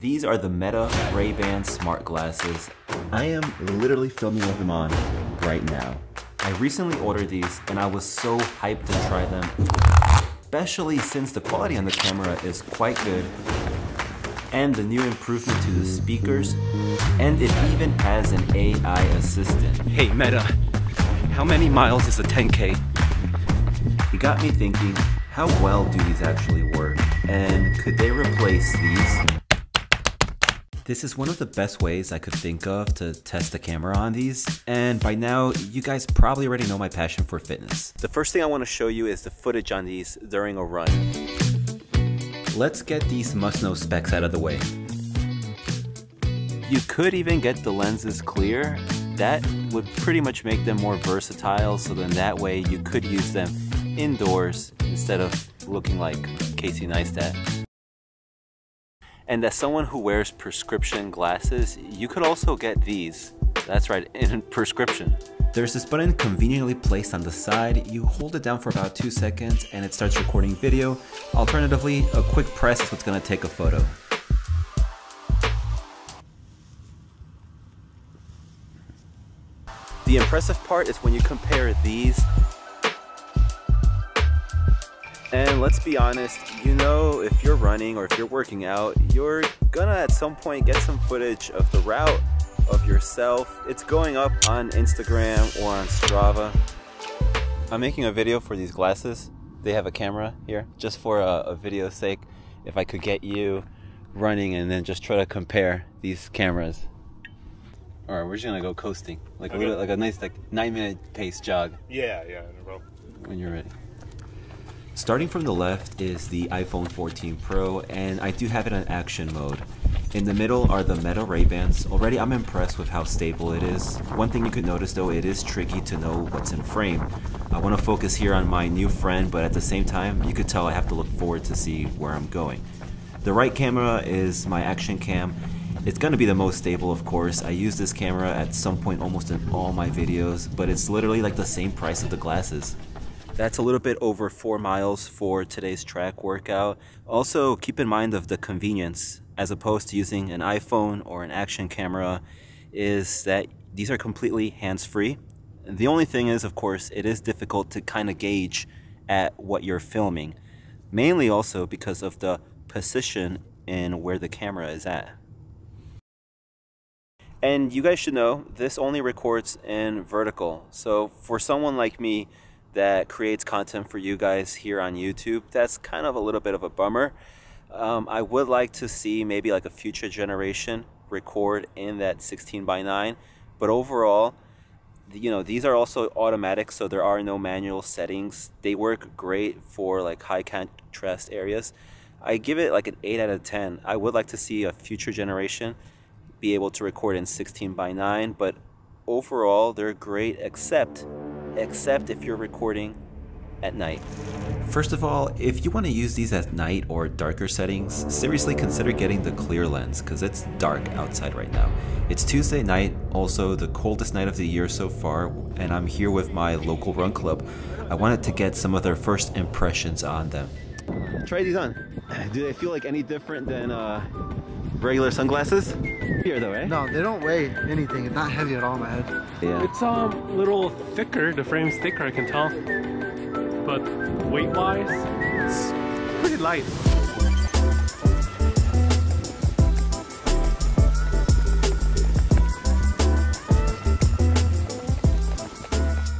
These are the Meta Ray-Ban smart glasses. I am literally filming with them on right now. I recently ordered these and I was so hyped to try them, especially since the quality on the camera is quite good and the new improvement to the speakers, and it even has an AI assistant. Hey Meta, how many miles is a 10K? It got me thinking, how well do these actually work? And could they replace these? This is one of the best ways I could think of to test the camera on these, and by now, you guys probably already know my passion for fitness. The first thing I want to show you is the footage on these during a run. Let's get these must-know specs out of the way. You could even get the lenses clear. That would pretty much make them more versatile, so then that way you could use them indoors instead of looking like Casey Neistat. And as someone who wears prescription glasses, you could also get these. That's right, in prescription. There's this button conveniently placed on the side. You hold it down for about two seconds and it starts recording video. Alternatively, a quick press is what's gonna take a photo. The impressive part is when you compare these and let's be honest, you know, if you're running or if you're working out, you're gonna at some point get some footage of the route of yourself. It's going up on Instagram or on Strava. I'm making a video for these glasses. They have a camera here, just for a, a video sake. If I could get you running and then just try to compare these cameras. All right, we're just gonna go coasting, like okay. a, like a nice like nine minute pace jog. Yeah, yeah, no When you're ready. Starting from the left is the iPhone 14 Pro, and I do have it on action mode. In the middle are the Meta Ray-Bans. Already I'm impressed with how stable it is. One thing you could notice though, it is tricky to know what's in frame. I want to focus here on my new friend, but at the same time, you could tell I have to look forward to see where I'm going. The right camera is my action cam. It's going to be the most stable of course. I use this camera at some point almost in all my videos, but it's literally like the same price of the glasses. That's a little bit over four miles for today's track workout. Also, keep in mind of the convenience as opposed to using an iPhone or an action camera is that these are completely hands-free. The only thing is, of course, it is difficult to kind of gauge at what you're filming, mainly also because of the position and where the camera is at. And you guys should know, this only records in vertical. So for someone like me that creates content for you guys here on YouTube. That's kind of a little bit of a bummer. Um, I would like to see maybe like a future generation record in that 16 by 9, but overall, you know, these are also automatic, so there are no manual settings. They work great for like high contrast areas. I give it like an 8 out of 10. I would like to see a future generation be able to record in 16 by 9, but overall, they're great except except if you're recording at night. First of all, if you want to use these at night or darker settings, seriously consider getting the clear lens because it's dark outside right now. It's Tuesday night, also the coldest night of the year so far, and I'm here with my local run club. I wanted to get some of their first impressions on them. Try these on. Do they feel like any different than uh, regular sunglasses? Here though, eh? No, they don't weigh anything. It's not heavy at all, my head. Yeah. It's um, a little thicker. The frame's thicker, I can tell. But weight-wise, it's pretty light.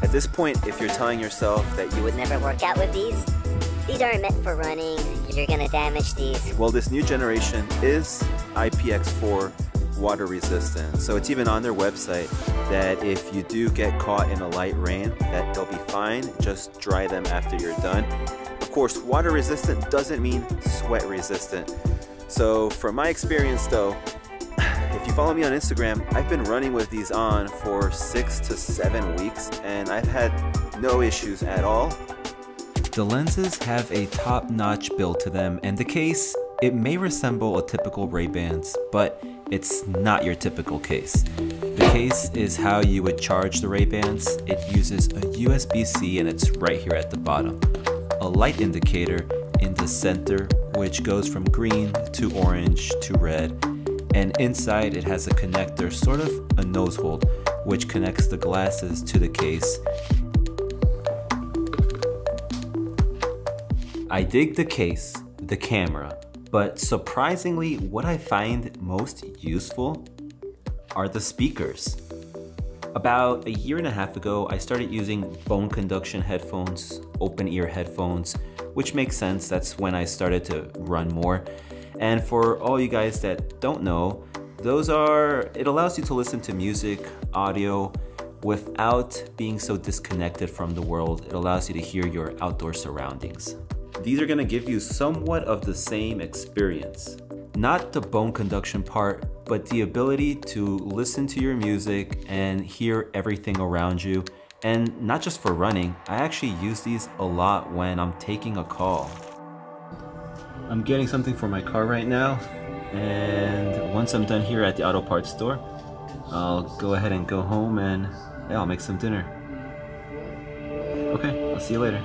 At this point, if you're telling yourself that you would never work out with these, these aren't meant for running. You're gonna damage these. Well, this new generation is IPX4 water resistant. So it's even on their website that if you do get caught in a light rain, that they'll be fine. Just dry them after you're done. Of course, water resistant doesn't mean sweat resistant. So from my experience though, if you follow me on Instagram, I've been running with these on for six to seven weeks and I've had no issues at all. The lenses have a top-notch build to them and the case, it may resemble a typical Ray-Bans, but it's not your typical case. The case is how you would charge the Ray-Bans. It uses a USB-C and it's right here at the bottom. A light indicator in the center which goes from green to orange to red. And inside it has a connector, sort of a nose hold, which connects the glasses to the case. I dig the case, the camera, but surprisingly, what I find most useful are the speakers. About a year and a half ago, I started using bone conduction headphones, open ear headphones, which makes sense. That's when I started to run more. And for all you guys that don't know, those are, it allows you to listen to music, audio, without being so disconnected from the world. It allows you to hear your outdoor surroundings. These are gonna give you somewhat of the same experience. Not the bone conduction part, but the ability to listen to your music and hear everything around you. And not just for running, I actually use these a lot when I'm taking a call. I'm getting something for my car right now, and once I'm done here at the auto parts store, I'll go ahead and go home and yeah, I'll make some dinner. Okay, I'll see you later.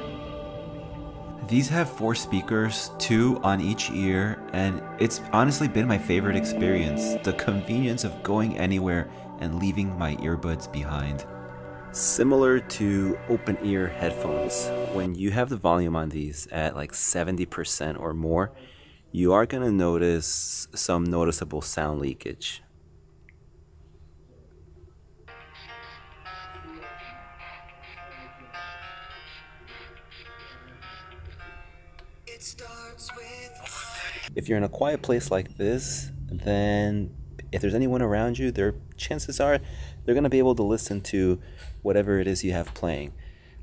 These have four speakers, two on each ear, and it's honestly been my favorite experience. The convenience of going anywhere and leaving my earbuds behind. Similar to open ear headphones, when you have the volume on these at like 70% or more, you are going to notice some noticeable sound leakage. If you're in a quiet place like this, then if there's anyone around you, their chances are they're going to be able to listen to whatever it is you have playing.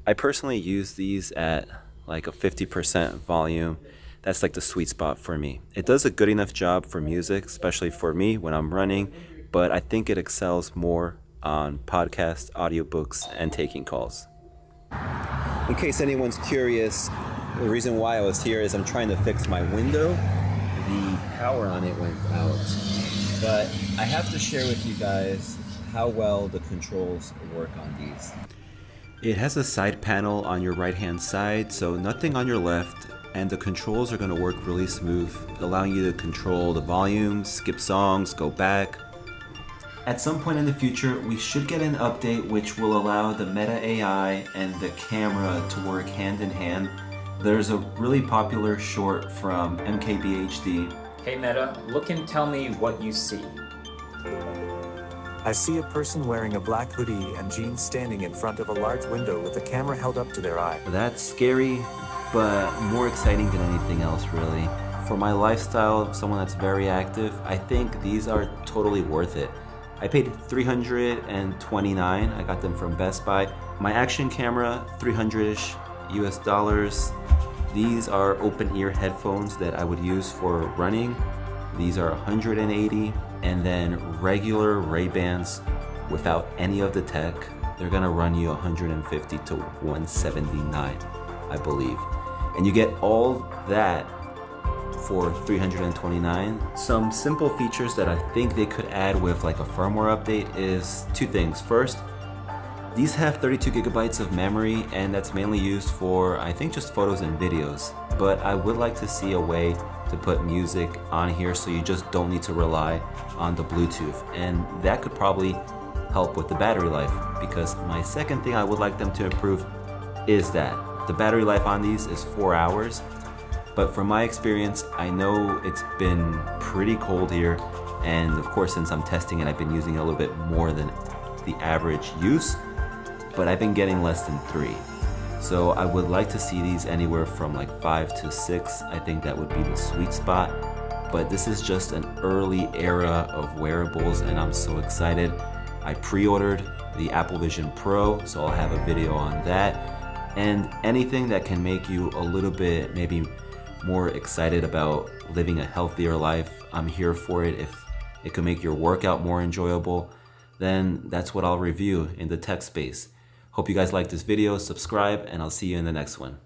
I personally use these at like a 50% volume. That's like the sweet spot for me. It does a good enough job for music, especially for me when I'm running, but I think it excels more on podcasts, audiobooks, and taking calls. In case anyone's curious, the reason why I was here is I'm trying to fix my window. The power on it went out. But I have to share with you guys how well the controls work on these. It has a side panel on your right hand side, so nothing on your left, and the controls are going to work really smooth, allowing you to control the volume, skip songs, go back. At some point in the future, we should get an update which will allow the Meta AI and the camera to work hand in hand. There's a really popular short from MKBHD. Hey Meta, look and tell me what you see. I see a person wearing a black hoodie and jeans standing in front of a large window with a camera held up to their eye. That's scary, but more exciting than anything else, really. For my lifestyle, someone that's very active, I think these are totally worth it. I paid 329. I got them from Best Buy. My action camera, 300ish US dollars. These are open ear headphones that I would use for running. These are 180 and then regular Ray-Bans without any of the tech, they're gonna run you 150 to 179, I believe. And you get all that for 329. Some simple features that I think they could add with like a firmware update is two things. First, these have 32 gigabytes of memory and that's mainly used for I think just photos and videos. But I would like to see a way to put music on here so you just don't need to rely on the Bluetooth. And that could probably help with the battery life because my second thing I would like them to improve is that the battery life on these is four hours. But from my experience, I know it's been pretty cold here. And of course, since I'm testing it, I've been using it a little bit more than the average use, but I've been getting less than three. So I would like to see these anywhere from like five to six. I think that would be the sweet spot. But this is just an early era of wearables and I'm so excited. I pre-ordered the Apple Vision Pro, so I'll have a video on that. And anything that can make you a little bit maybe more excited about living a healthier life, I'm here for it. If it can make your workout more enjoyable, then that's what I'll review in the tech space. Hope you guys like this video, subscribe, and I'll see you in the next one.